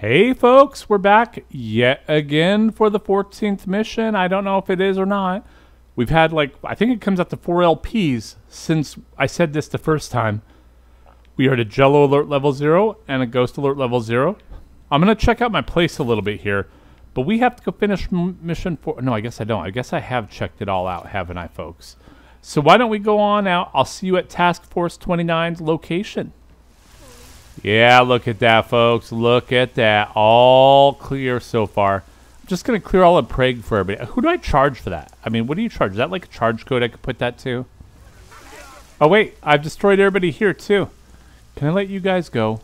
Hey folks, we're back yet again for the 14th mission. I don't know if it is or not. We've had like, I think it comes out to 4 LPs since I said this the first time. We are at a Jello alert level 0 and a Ghost alert level 0. I'm going to check out my place a little bit here, but we have to go finish mission 4. No, I guess I don't. I guess I have checked it all out, haven't I, folks? So why don't we go on out? I'll see you at Task Force 29's location. Yeah, look at that, folks. Look at that. All clear so far. I'm just going to clear all of Prague for everybody. Who do I charge for that? I mean, what do you charge? Is that like a charge code I could put that to? Oh, wait. I've destroyed everybody here, too. Can I let you guys go?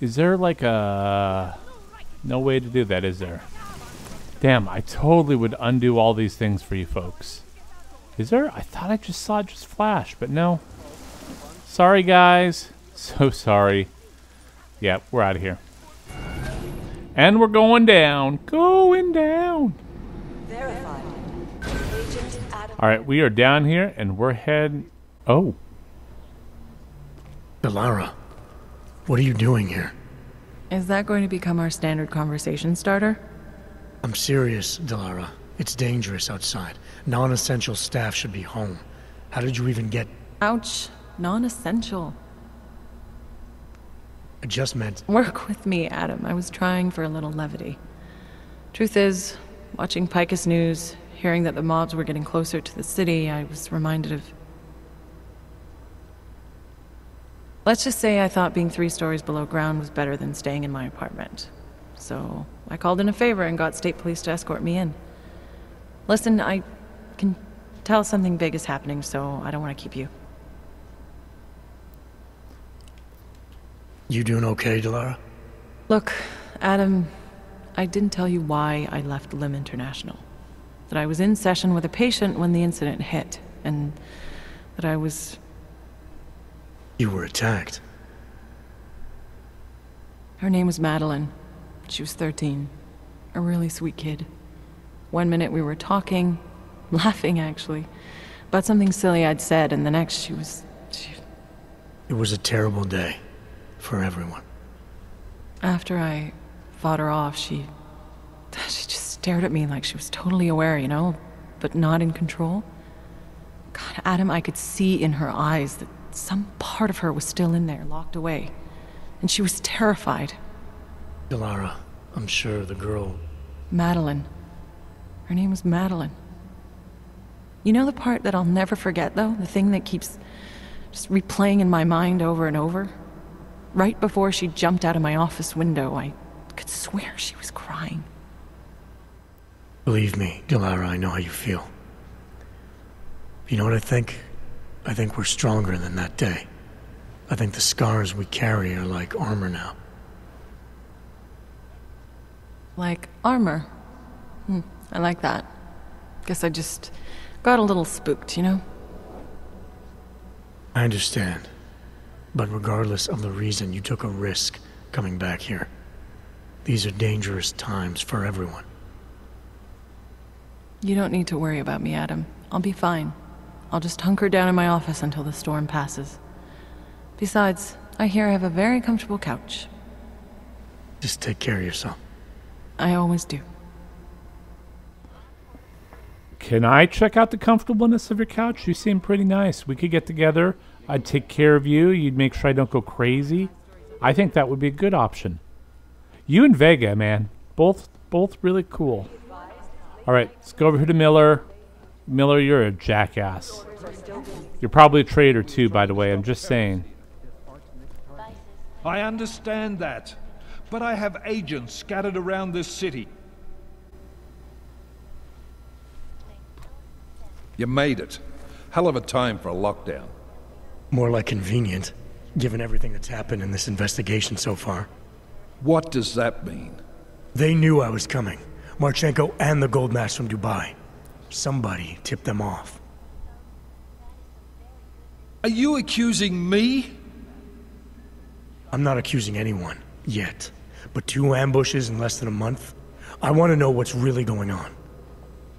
Is there like a... No way to do that, is there? Damn, I totally would undo all these things for you folks. Is there? I thought I just saw it just flash, but no. Sorry, guys. So sorry. Yeah, we're out of here. And we're going down. Going down. Verified. All right, we are down here and we're heading. Oh, Delara, what are you doing here? Is that going to become our standard conversation starter? I'm serious, Delara. It's dangerous outside. Non-essential staff should be home. How did you even get... Ouch. Non essential. Just meant... Work with me, Adam. I was trying for a little levity. Truth is, watching Picus News, hearing that the mobs were getting closer to the city, I was reminded of. Let's just say I thought being three stories below ground was better than staying in my apartment. So I called in a favor and got state police to escort me in. Listen, I can tell something big is happening, so I don't want to keep you. You doing okay, Delara? Look, Adam, I didn't tell you why I left LIMB International. That I was in session with a patient when the incident hit, and that I was. You were attacked. Her name was Madeline. She was 13. A really sweet kid. One minute we were talking, laughing actually, about something silly I'd said, and the next she was. She, It was a terrible day. For everyone. after I fought her off, she. She just stared at me like she was totally aware, you know, but not in control. God, Adam, I could see in her eyes that some part of her was still in there, locked away. And she was terrified. Delara, I'm sure the girl... Madeline. Her name was Madeline. You know the part that I'll never forget, though? The thing that keeps just replaying in my mind over and over? Right before she jumped out of my office window, I could swear she was crying. Believe me, Delara, I know how you feel. You know what I think? I think we're stronger than that day. I think the scars we carry are like armor now. Like armor. Hmm, I like that. Guess I just got a little spooked, you know? I understand. But regardless of the reason, you took a risk coming back here. These are dangerous times for everyone. You don't need to worry about me, Adam. I'll be fine. I'll just hunker down in my office until the storm passes. Besides, I hear I have a very comfortable couch. Just take care of yourself. I always do. can I check out the comfortableness of your couch? You seem pretty nice. We could get together. I'd take care of you. You'd make sure I don't go crazy. I think that would be a good option. You and Vega, man, both both really cool. All right, let's go over here to Miller. Miller, you're a jackass. You're probably a traitor too, by the way. I'm just saying. I understand that. But I have agents scattered around this city. You made it. Hell of a time for a lockdown. More like convenient, given everything that's happened in this investigation so far. What does that mean? They knew I was coming. Marchenko and the gold mask from Dubai. Somebody tipped them off. Are you accusing me? I'm not accusing anyone, yet. But two ambushes in less than a month? I want to know what's really going on.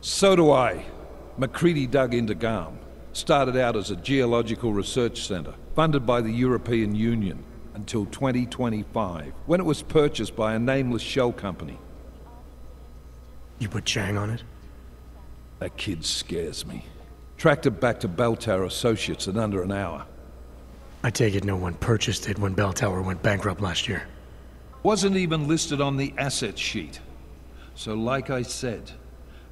So do I. MacReady dug into GARM. Started out as a geological research center, funded by the European Union. until 2025, when it was purchased by a nameless shell company. You put Chang on it? That kid scares me. Tracked it back to Bell Tower Associates in under an hour. I take it no one purchased it when Bell Tower went bankrupt last year. Wasn't even listed on the asset sheet. So like I said,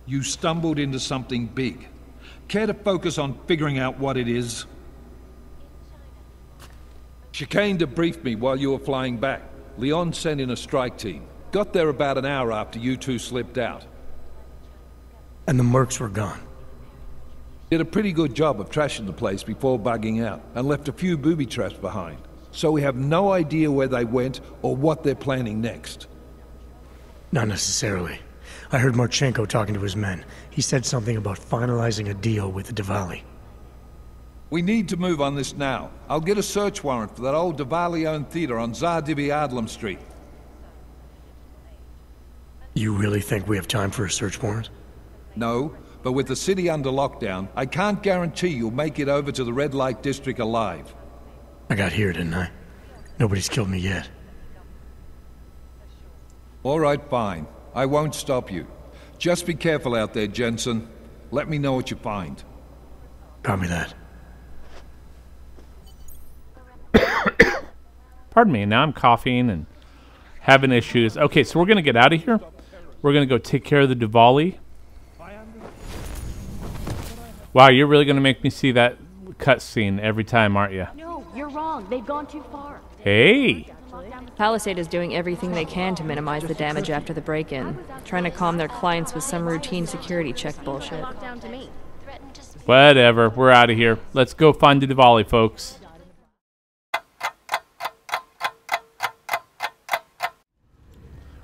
you stumbled into something big. Care to focus on figuring out what it is? Chikane debriefed me while you were flying back. Leon sent in a strike team. Got there about an hour after you two slipped out. And the mercs were gone. Did a pretty good job of trashing the place before bugging out, and left a few booby traps behind. So we have no idea where they went or what they're planning next. Not necessarily. I heard Marchenko talking to his men. He said something about finalizing a deal with the Dvali. We need to move on this now. I'll get a search warrant for that old Dvali-owned theater on Zardibi Adlam Street. You really think we have time for a search warrant? No, but with the city under lockdown, I can't guarantee you'll make it over to the red light district alive. I got here, didn't I? Nobody's killed me yet. All right, fine. I won't stop you. Just be careful out there, Jensen. Let me know what you find. Copy that. Pardon me. Now I'm coughing and having issues. Okay, so we're gonna get out of here. We're gonna go take care of the Dvali. Wow, you're really gonna make me see that cutscene every time, aren't you? No, you're wrong. They've gone too far. Hey. Palisade is doing everything they can to minimize the damage after the break-in, trying to calm their clients with some routine security check bullshit. Whatever. We're out of here. Let's go find the Dvali, folks.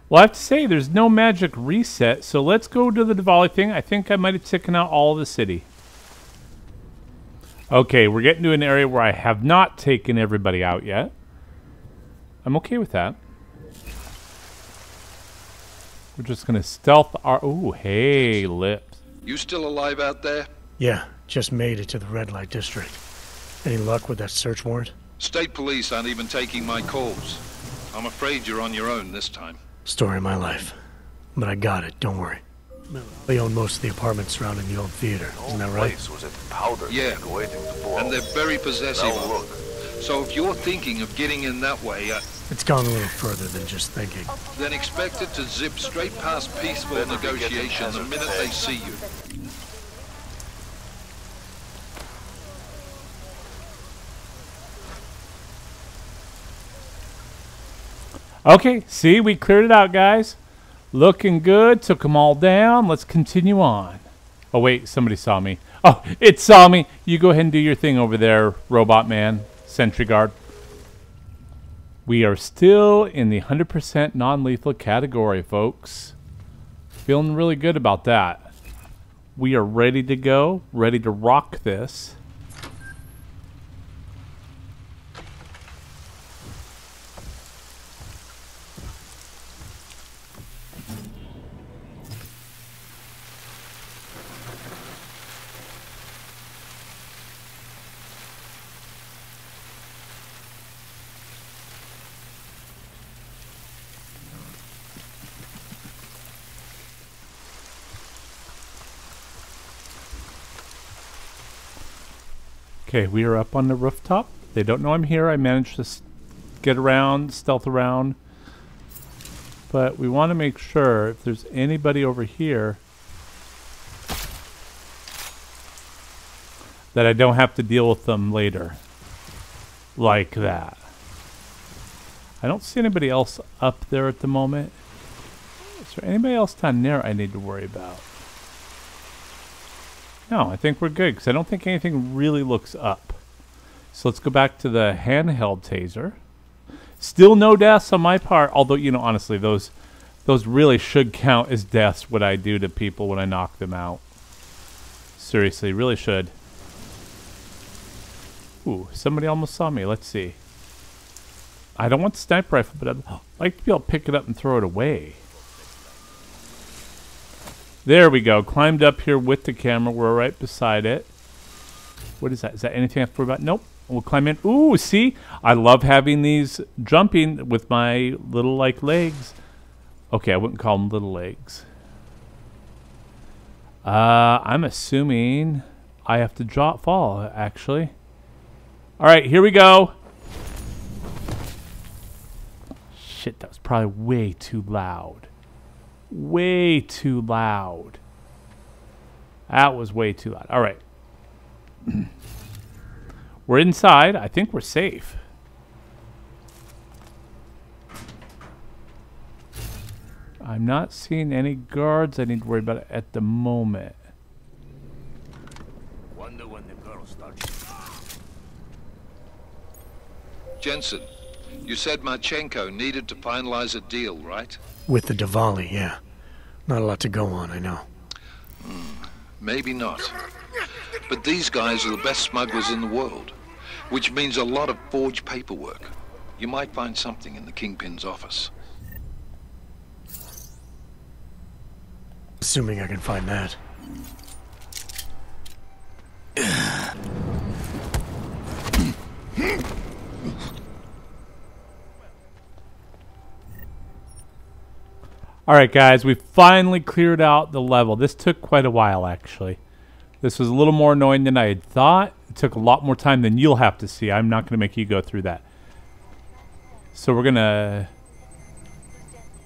Well, I have to say, there's no magic reset, so let's go to the Dvali thing. I think I might have taken out all the city. Okay, we're getting to an area where I have not taken everybody out yet. I'm okay with that. We're just gonna stealth our. Ooh, hey, lips. You still alive out there? Yeah, just made it to the red light district. Any luck with that search warrant? State police aren't even taking my calls. I'm afraid you're on your own this time. Story of my life. But I got it, don't worry. They own most of the apartments surrounding the old theater, isn't that right? Place was a powder Yeah. keg to blow. And they're very possessive Now look. So if you're thinking of getting in that way, uh, It's gone a little further than just thinking. then expect it to zip straight past peaceful Better be getting negotiation the minute they see you. Okay, see, we cleared it out, guys. Looking good. Took them all down. Let's continue on. Oh, wait, somebody saw me. Oh, it saw me. You go ahead and do your thing over there, Robot Man, Sentry Guard. We are still in the 100% non lethal category, folks. Feeling really good about that. We are ready to go, ready to rock this. Okay, we are up on the rooftop. They don't know I'm here. I managed to get around, stealth around. But we want to make sure if there's anybody over here that I don't have to deal with them later. Like that. I don't see anybody else up there at the moment. Is there anybody else down there I need to worry about? No, I think we're good because I don't think anything really looks up. So let's go back to the handheld taser. Still no deaths on my part, although you know honestly those those really should count as deaths what I do to people when I knock them out. Seriously, really should. Ooh, somebody almost saw me. Let's see. I don't want the sniper rifle, but I'd like to be able to pick it up and throw it away. There we go. Climbed up here with the camera. We're right beside it. What is that? Is that anything I have to worry about? Nope. We'll climb in. Ooh, see? I love having these jumping with my little, like, legs. Okay, I wouldn't call them little legs. Uh, I'm assuming I have to drop fall, actually. All right, here we go. Shit, that was probably way too loud. Way too loud. That was way too loud. All right. we're inside. I think we're safe. I'm not seeing any guards I need to worry about at the moment. Wonder when the girl starts. Jensen, you said Marchenko needed to finalize a deal, right? With the Dvali, yeah. Not a lot to go on, I know. Maybe not. But these guys are the best smugglers in the world, which means a lot of forged paperwork. You might find something in the Kingpin's office. Assuming I can find that. All right, guys, we finally cleared out the level. This took quite a while, actually. This was a little more annoying than I had thought. It took a lot more time than you'll have to see. I'm not going to make you go through that. So we're going to...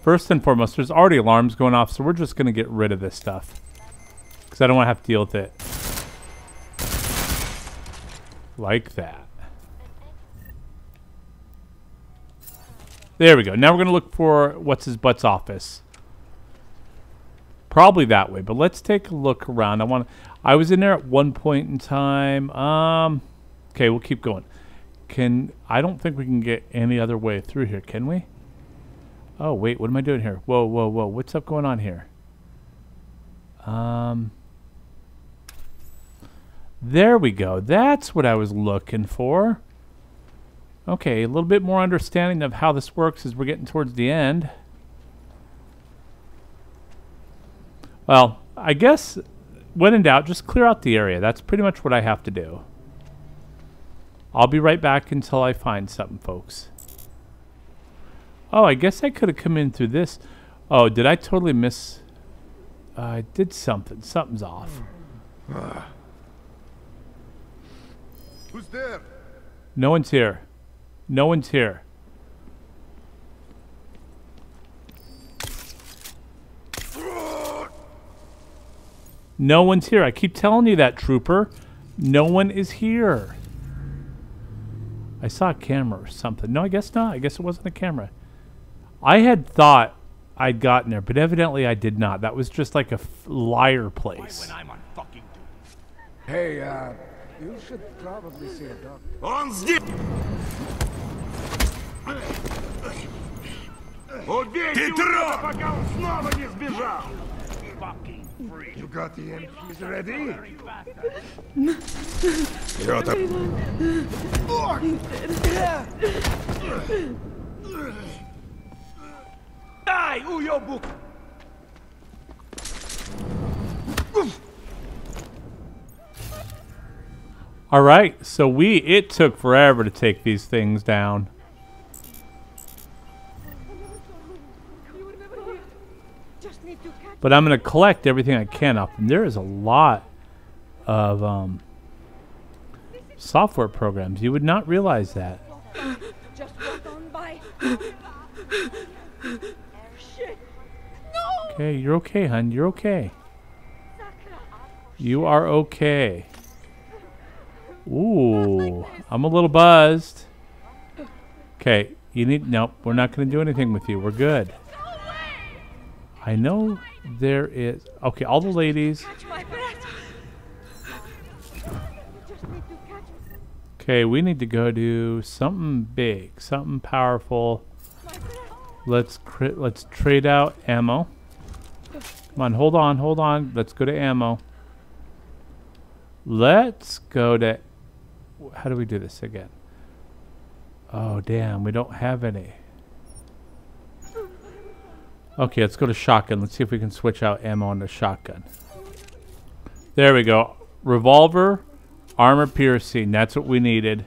First and foremost, there's already alarms going off, so we're just going to get rid of this stuff. Because I don't want to have to deal with it. Like that. There we go. Now we're going to look for what's his butt's office. Probably that way, but let's take a look around. I want. I was in there at one point in time. Um, okay, we'll keep going. Can I don't think we can get any other way through here, can we? Oh wait, what am I doing here? Whoa, whoa, whoa! What's up going on here? Um, there we go. That's what I was looking for. Okay, a little bit more understanding of how this works as we're getting towards the end. Well, I guess when in doubt, just clear out the area. That's pretty much what I have to do. I'll be right back until I find something, folks. Oh, I guess I could have come in through this. Oh, did I totally miss... Uh, I did something. Something's off. Who's there? No one's here. No one's here. No one's here. I keep telling you that, trooper. No one is here. I saw a camera or something. No, I guess not. I guess it wasn't a camera. I had thought I'd gotten there, but evidently I did not. That was just like a f- liar place. I'm on fucking duty. Hey, uh, you should probably see a doctor. Он здесь! Убейте урода, пока он снова не сбежал! got the MPs ready? Shut up. Die, book. All right, so we it took forever to take these things down. But I'm going to collect everything I can up. And there is a lot of um, software programs. You would not realize that. Okay, you're okay, hun. You're okay. You are okay. Ooh, I'm a little buzzed. Okay, you need. Nope, we're not going to do anything with you. We're good. I know there is. Okay, all the ladies. Okay, we need to go do something big, something powerful. Let's. Let's trade out ammo. Come on, hold on, hold on. Let's go to ammo. Let's go to. How do we do this again? Oh damn, we don't have any. Okay, let's go to shotgun. Let's see if we can switch out ammo on the shotgun. There we go. Revolver, armor piercing. That's what we needed.